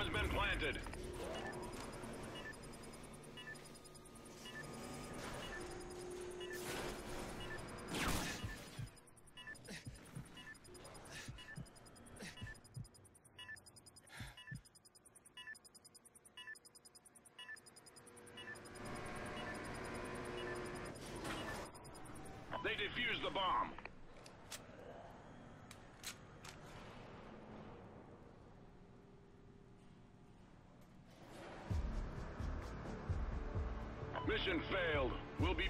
has been planted. They defused the bomb. Mission failed. We'll be